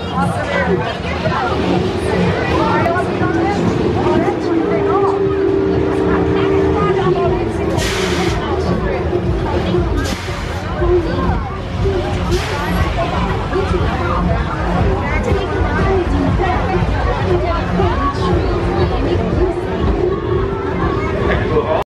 Awesome.